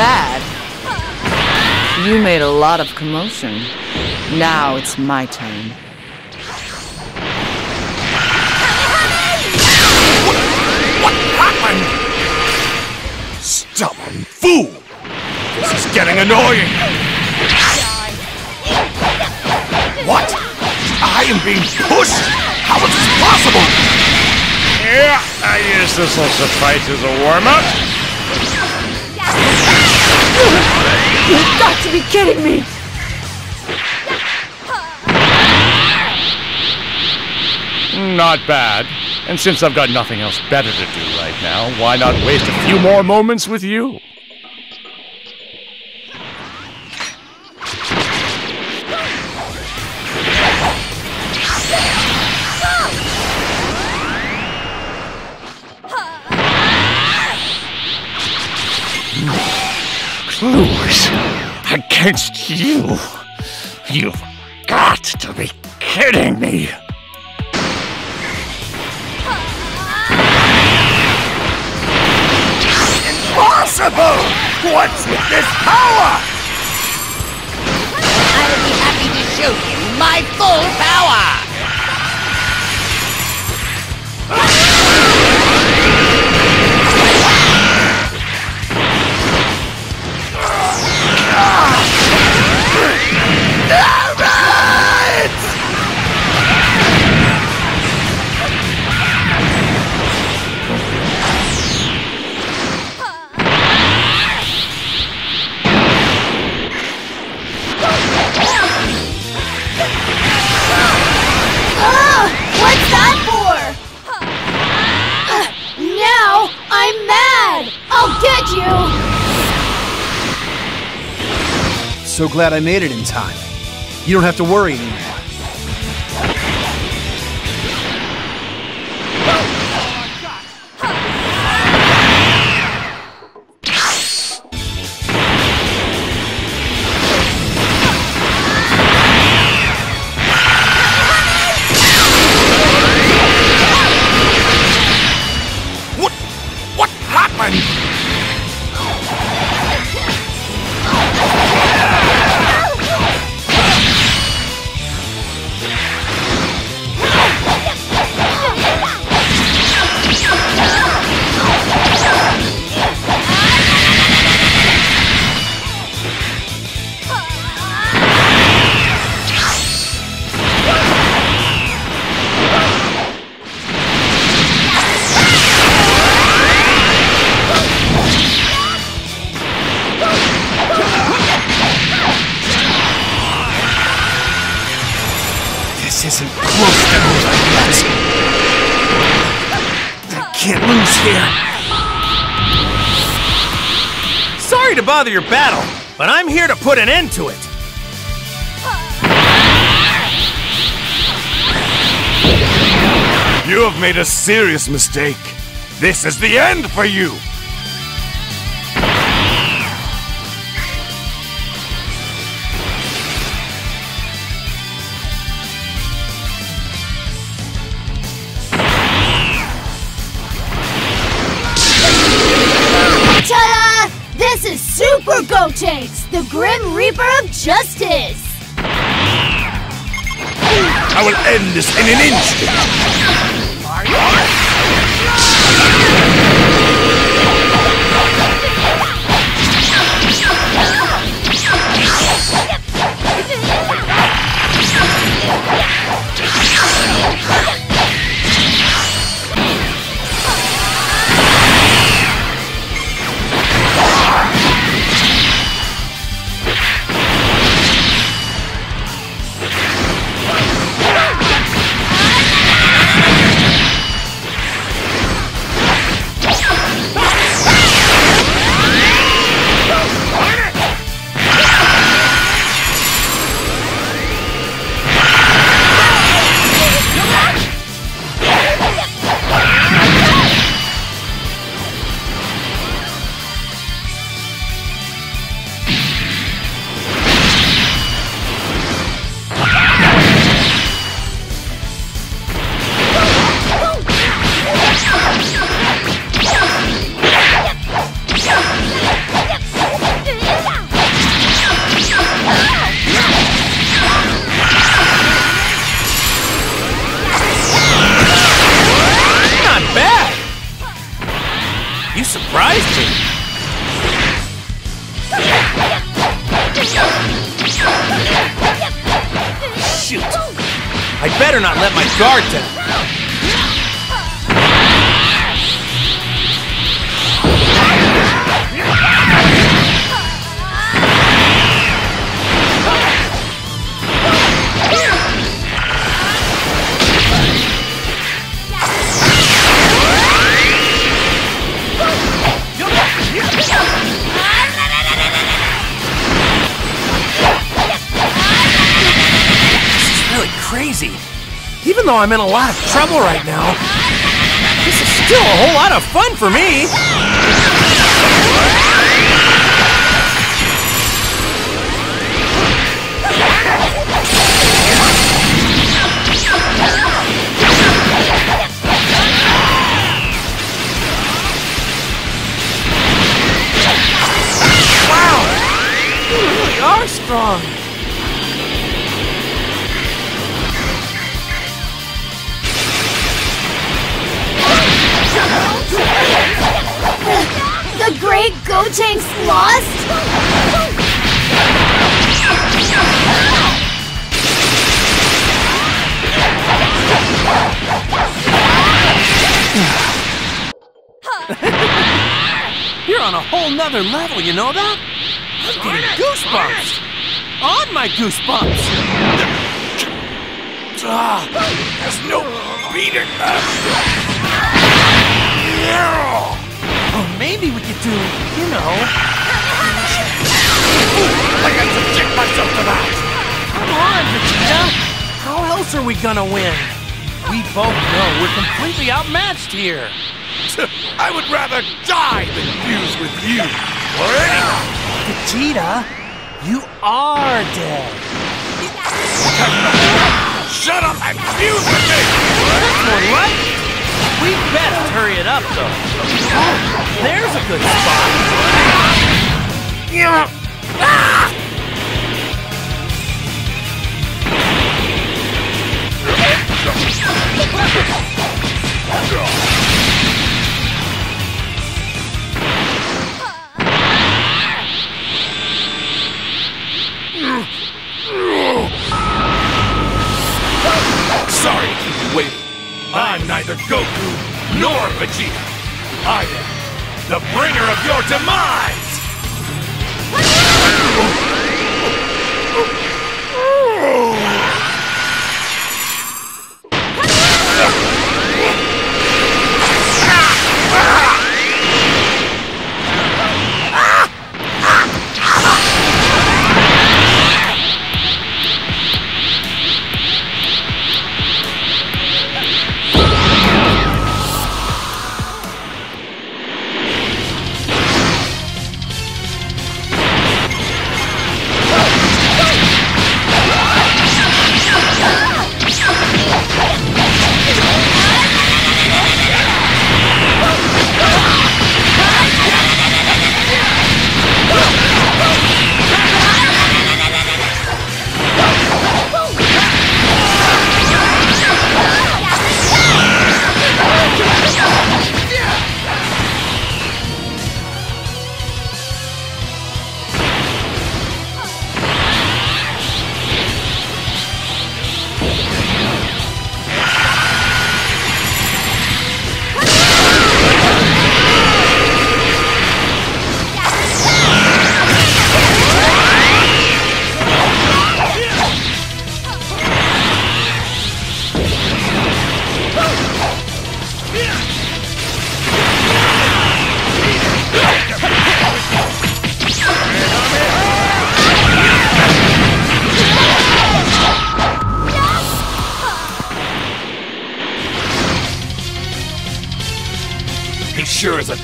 Bad. You made a lot of commotion. Now it's my turn. What happened? Stubborn fool! This is getting annoying! What? I am being pushed? How is this possible? Yeah, I guess this will suffice as a warm-up. You've got to be kidding me! Not bad. And since I've got nothing else better to do right now, why not waste a few more moments with you? Clues against you. You've got to be kidding me. Impossible! What's with this power? I'll be happy to show you my full power! So glad I made it in time. You don't have to worry anymore. Here. Sorry to bother your battle, but I'm here to put an end to it. You have made a serious mistake. This is the end for you. The Grim Reaper of Justice! I will end this in an instant. Shoot! I better not let my guard down. Though I'm in a lot of trouble right now, this is still a whole lot of fun for me. Wow! You really are strong. Great Gotenks lost? You're on a whole nother level, you know that? I'm getting goosebumps! On my goosebumps! Ah, there's no beating that. Maybe we could do, you know, I got to subject myself to that. come on, Vegeta! How else are we gonna win? We both know we're completely outmatched here. I would rather die than fuse with you or anyone. Vegeta, you are dead. Shut up and fuse with me. That's more like it. We best hurry it up, though. There's a good spot. Sorry ah!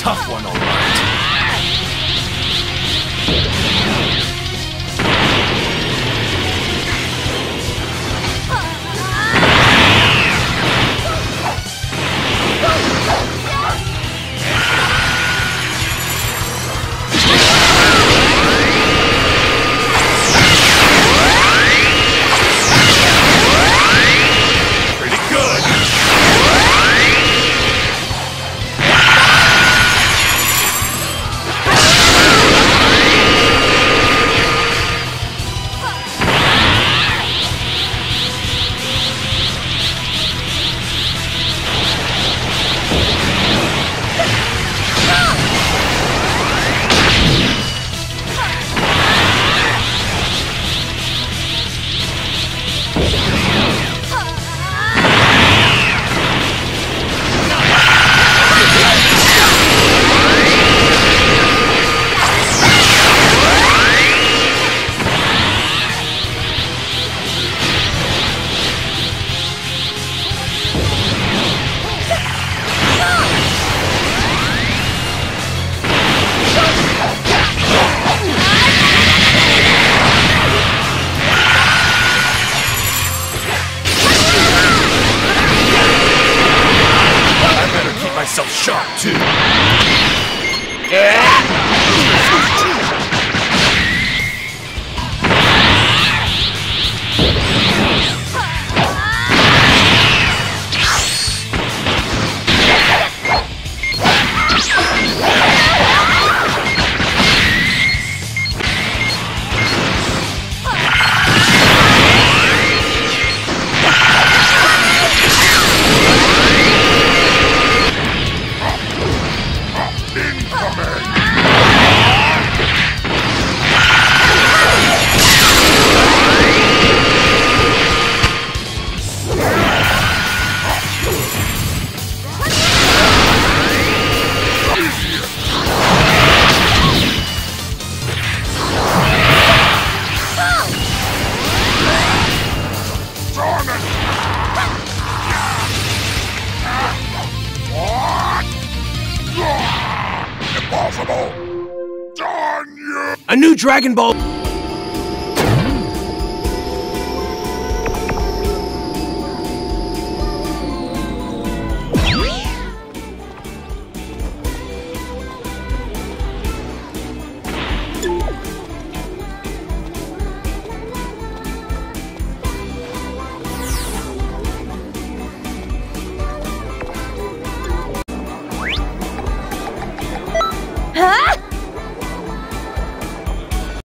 Tough one, all Dragon Ball.